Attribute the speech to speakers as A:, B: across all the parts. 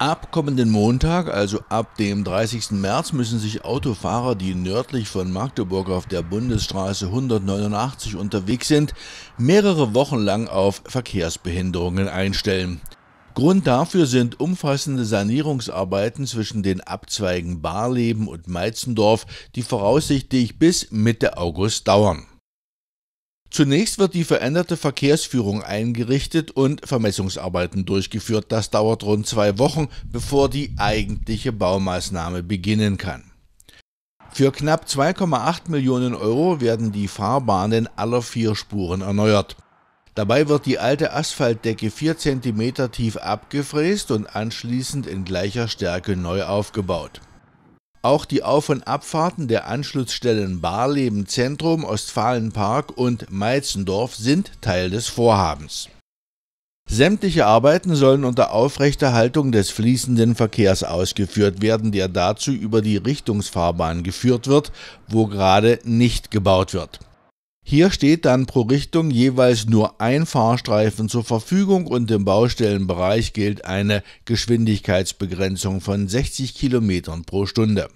A: Ab kommenden Montag, also ab dem 30. März, müssen sich Autofahrer, die nördlich von Magdeburg auf der Bundesstraße 189 unterwegs sind, mehrere Wochen lang auf Verkehrsbehinderungen einstellen. Grund dafür sind umfassende Sanierungsarbeiten zwischen den Abzweigen Barleben und Meitzendorf, die voraussichtlich bis Mitte August dauern. Zunächst wird die veränderte Verkehrsführung eingerichtet und Vermessungsarbeiten durchgeführt. Das dauert rund zwei Wochen, bevor die eigentliche Baumaßnahme beginnen kann. Für knapp 2,8 Millionen Euro werden die Fahrbahnen aller vier Spuren erneuert. Dabei wird die alte Asphaltdecke 4 cm tief abgefräst und anschließend in gleicher Stärke neu aufgebaut. Auch die Auf- und Abfahrten der Anschlussstellen Barleben Zentrum, Ostfalenpark und Meitzendorf sind Teil des Vorhabens. Sämtliche Arbeiten sollen unter Aufrechterhaltung des fließenden Verkehrs ausgeführt werden, der dazu über die Richtungsfahrbahn geführt wird, wo gerade nicht gebaut wird. Hier steht dann pro Richtung jeweils nur ein Fahrstreifen zur Verfügung und im Baustellenbereich gilt eine Geschwindigkeitsbegrenzung von 60 km pro Stunde.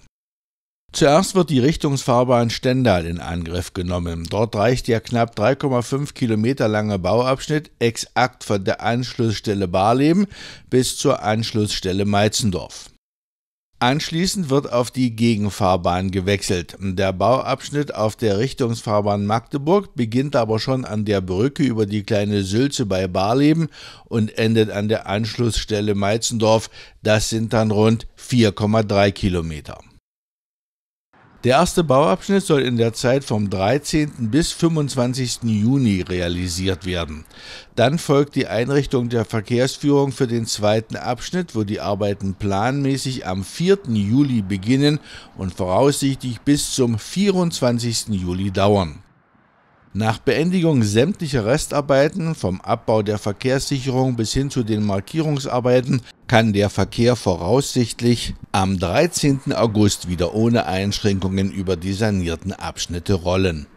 A: Zuerst wird die Richtungsfahrbahn Stendal in Angriff genommen. Dort reicht der knapp 3,5 Kilometer lange Bauabschnitt exakt von der Anschlussstelle Barleben bis zur Anschlussstelle Meitzendorf. Anschließend wird auf die Gegenfahrbahn gewechselt. Der Bauabschnitt auf der Richtungsfahrbahn Magdeburg beginnt aber schon an der Brücke über die kleine Sülze bei Barleben und endet an der Anschlussstelle Meitzendorf. Das sind dann rund 4,3 Kilometer. Der erste Bauabschnitt soll in der Zeit vom 13. bis 25. Juni realisiert werden. Dann folgt die Einrichtung der Verkehrsführung für den zweiten Abschnitt, wo die Arbeiten planmäßig am 4. Juli beginnen und voraussichtlich bis zum 24. Juli dauern. Nach Beendigung sämtlicher Restarbeiten, vom Abbau der Verkehrssicherung bis hin zu den Markierungsarbeiten, kann der Verkehr voraussichtlich am 13. August wieder ohne Einschränkungen über die sanierten Abschnitte rollen